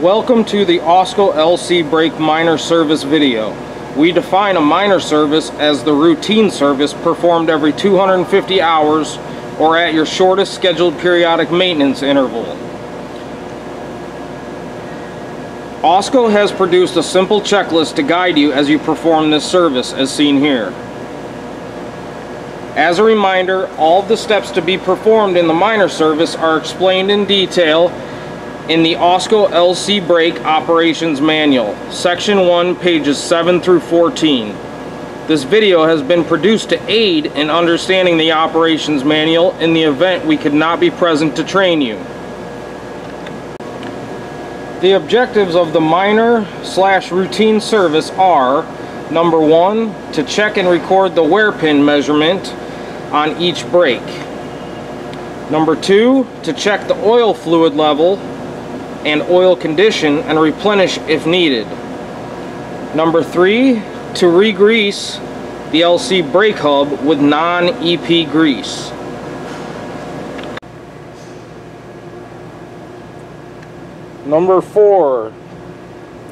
Welcome to the Ausco LC Brake Minor Service video. We define a minor service as the routine service performed every 250 hours or at your shortest scheduled periodic maintenance interval. Ausco has produced a simple checklist to guide you as you perform this service as seen here. As a reminder, all of the steps to be performed in the minor service are explained in detail in the Ausco LC Brake Operations Manual, Section 1, pages 7 through 14. This video has been produced to aid in understanding the operations manual in the event we could not be present to train you. The objectives of the minor slash routine service are number one, to check and record the wear pin measurement on each brake. Number two, to check the oil fluid level and oil condition and replenish if needed. Number three, to re-grease the LC brake hub with non-EP grease. Number four,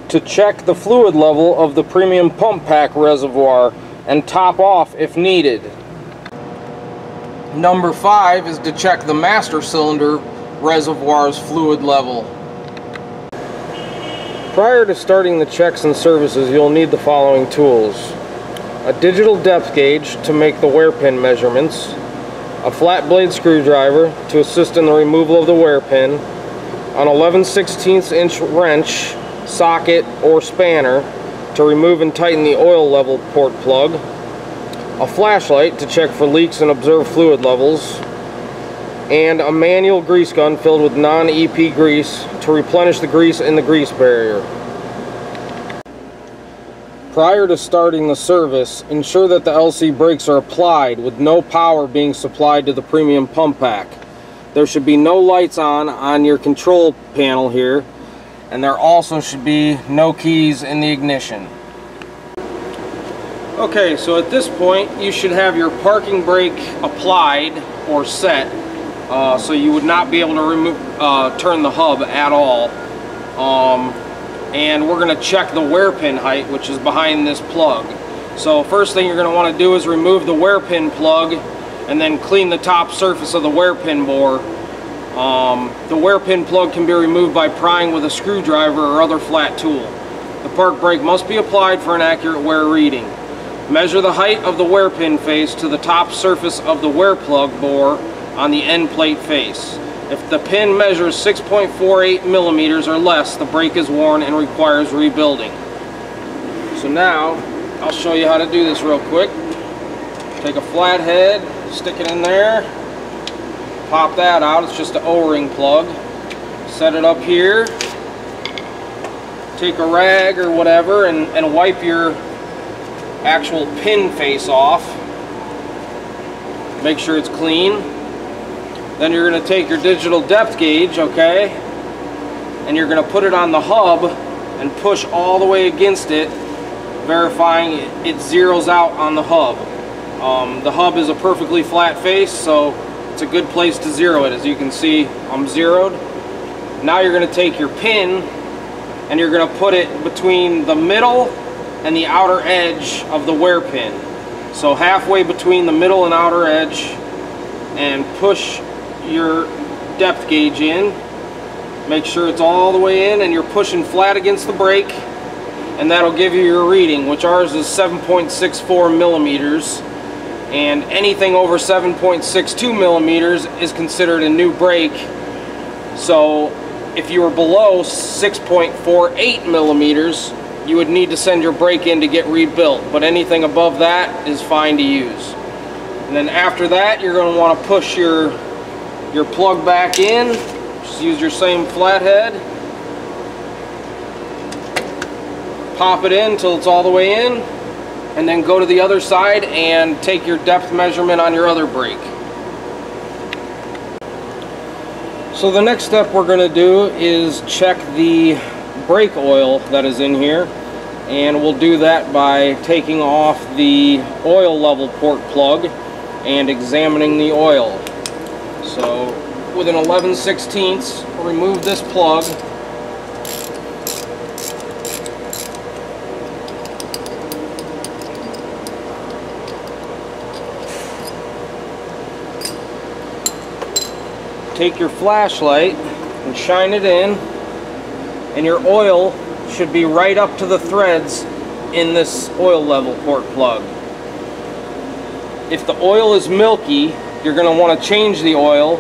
to check the fluid level of the premium pump pack reservoir and top off if needed. Number five is to check the master cylinder reservoir's fluid level. Prior to starting the checks and services, you'll need the following tools. A digital depth gauge to make the wear pin measurements, a flat blade screwdriver to assist in the removal of the wear pin, an 11 16 inch wrench, socket, or spanner to remove and tighten the oil level port plug, a flashlight to check for leaks and observe fluid levels, and a manual grease gun filled with non-EP grease to replenish the grease in the grease barrier. Prior to starting the service, ensure that the LC brakes are applied with no power being supplied to the premium pump pack. There should be no lights on on your control panel here, and there also should be no keys in the ignition. Okay, so at this point, you should have your parking brake applied or set uh, so you would not be able to remove, uh, turn the hub at all. Um, and we're going to check the wear pin height, which is behind this plug. So first thing you're going to want to do is remove the wear pin plug and then clean the top surface of the wear pin bore. Um, the wear pin plug can be removed by prying with a screwdriver or other flat tool. The park brake must be applied for an accurate wear reading. Measure the height of the wear pin face to the top surface of the wear plug bore on the end plate face. If the pin measures 6.48 millimeters or less, the brake is worn and requires rebuilding. So now, I'll show you how to do this real quick. Take a flathead, stick it in there, pop that out, it's just an O-ring plug. Set it up here, take a rag or whatever and, and wipe your actual pin face off. Make sure it's clean. Then you're going to take your digital depth gauge, okay, and you're going to put it on the hub and push all the way against it, verifying it, zeroes out on the hub. Um, the hub is a perfectly flat face, so it's a good place to zero it. As you can see, I'm zeroed. Now you're going to take your pin and you're going to put it between the middle and the outer edge of the wear pin. So halfway between the middle and outer edge and push your depth gauge in. Make sure it's all the way in and you're pushing flat against the brake and that'll give you your reading, which ours is 7.64 millimeters. And anything over 7.62 millimeters is considered a new brake. So if you were below 6.48 millimeters, you would need to send your brake in to get rebuilt. But anything above that is fine to use. And then after that, you're going to want to push your your plug back in. Just use your same flathead. Pop it in until it's all the way in. And then go to the other side and take your depth measurement on your other brake. So the next step we're going to do is check the brake oil that is in here and we'll do that by taking off the oil level port plug and examining the oil. So with an 11/16, remove this plug. Take your flashlight and shine it in and your oil should be right up to the threads in this oil level port plug. If the oil is milky, you're going to want to change the oil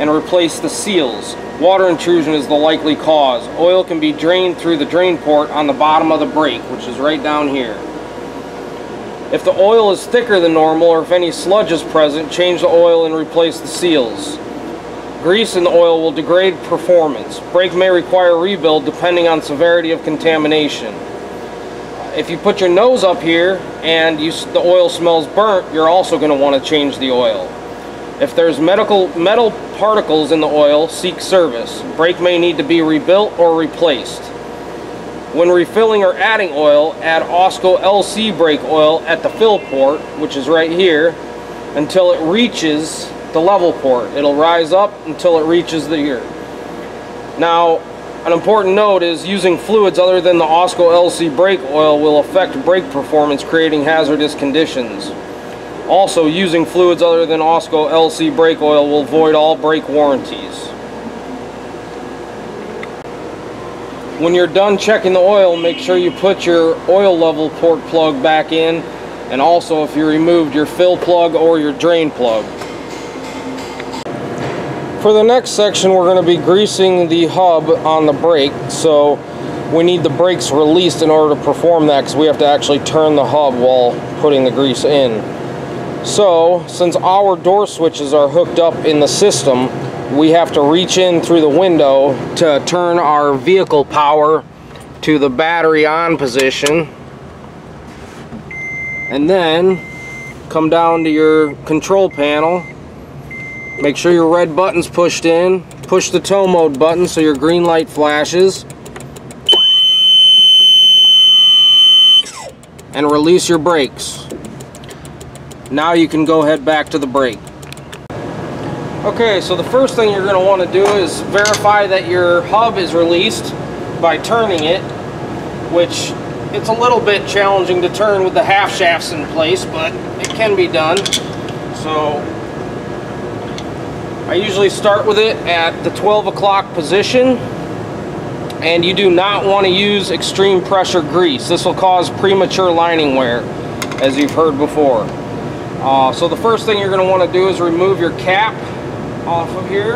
and replace the seals. Water intrusion is the likely cause. Oil can be drained through the drain port on the bottom of the brake, which is right down here. If the oil is thicker than normal or if any sludge is present, change the oil and replace the seals. Grease in the oil will degrade performance. Brake may require rebuild depending on severity of contamination. If you put your nose up here and you, the oil smells burnt, you're also going to want to change the oil. If there's medical, metal particles in the oil, seek service. Brake may need to be rebuilt or replaced. When refilling or adding oil, add Ausco LC brake oil at the fill port, which is right here, until it reaches the level port. It'll rise up until it reaches the ear. Now, an important note is using fluids other than the Ausco LC brake oil will affect brake performance, creating hazardous conditions. Also, using fluids other than Ausco LC brake oil will void all brake warranties. When you're done checking the oil, make sure you put your oil level port plug back in and also if you removed your fill plug or your drain plug. For the next section, we're going to be greasing the hub on the brake. So we need the brakes released in order to perform that because we have to actually turn the hub while putting the grease in. So, since our door switches are hooked up in the system, we have to reach in through the window to turn our vehicle power to the battery on position. And then come down to your control panel. Make sure your red button's pushed in. Push the tow mode button so your green light flashes. And release your brakes. Now you can go head back to the brake. Okay, so the first thing you're going to want to do is verify that your hub is released by turning it, which it's a little bit challenging to turn with the half shafts in place, but it can be done. So I usually start with it at the 12 o'clock position, and you do not want to use extreme pressure grease. This will cause premature lining wear, as you've heard before. Uh, so the first thing you're going to want to do is remove your cap off of here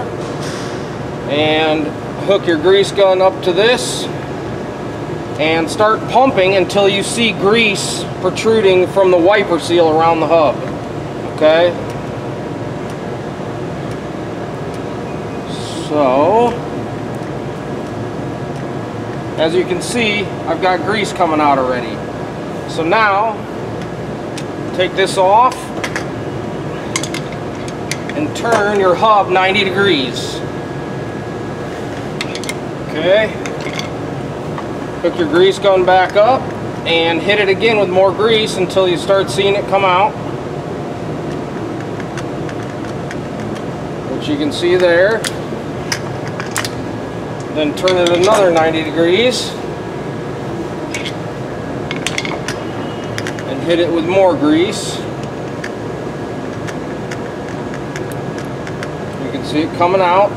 and hook your grease gun up to this and start pumping until you see grease protruding from the wiper seal around the hub. Okay? So, as you can see, I've got grease coming out already. So now, take this off and turn your hub 90 degrees. Okay. Hook your grease gun back up and hit it again with more grease until you start seeing it come out. Which you can see there. Then turn it another 90 degrees. And hit it with more grease. See it coming out.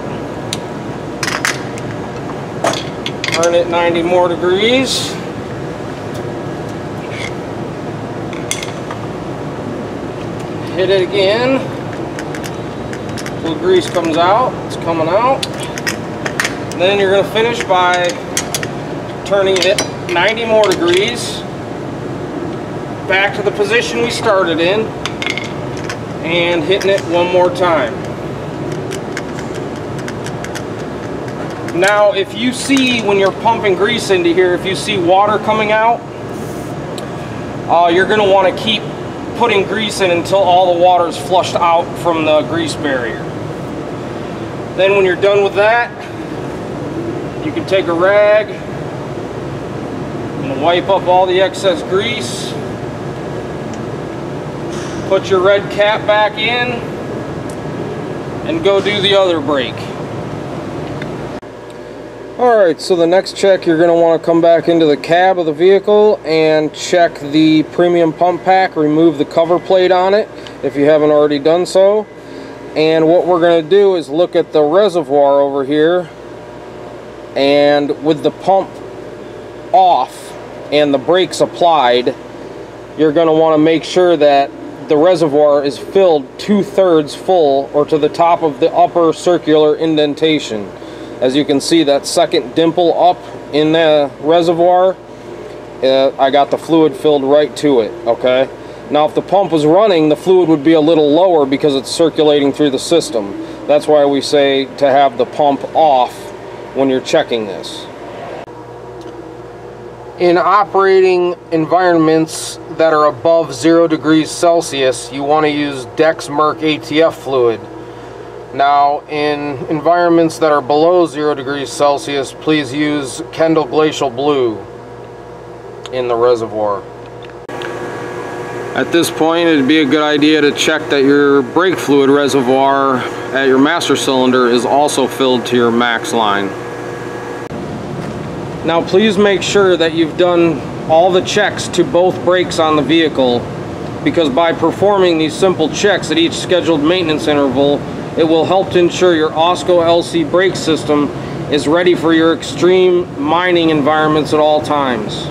Turn it 90 more degrees. Hit it again. Little grease comes out. It's coming out. And then you're going to finish by turning it 90 more degrees back to the position we started in and hitting it one more time. Now, if you see when you're pumping grease into here, if you see water coming out, uh, you're going to want to keep putting grease in until all the water is flushed out from the grease barrier. Then when you're done with that, you can take a rag and wipe up all the excess grease. Put your red cap back in and go do the other brake. Alright, so the next check you're going to want to come back into the cab of the vehicle and check the premium pump pack, remove the cover plate on it if you haven't already done so. And what we're going to do is look at the reservoir over here. And with the pump off and the brakes applied, you're going to want to make sure that the reservoir is filled two-thirds full or to the top of the upper circular indentation. As you can see, that second dimple up in the reservoir, uh, I got the fluid filled right to it, okay? Now, if the pump was running, the fluid would be a little lower because it's circulating through the system. That's why we say to have the pump off when you're checking this. In operating environments that are above zero degrees Celsius, you want to use Dexmerc ATF fluid. Now, in environments that are below zero degrees Celsius, please use Kendall Glacial Blue in the reservoir. At this point, it'd be a good idea to check that your brake fluid reservoir at your master cylinder is also filled to your max line. Now please make sure that you've done all the checks to both brakes on the vehicle because by performing these simple checks at each scheduled maintenance interval, it will help to ensure your Ausco LC brake system is ready for your extreme mining environments at all times.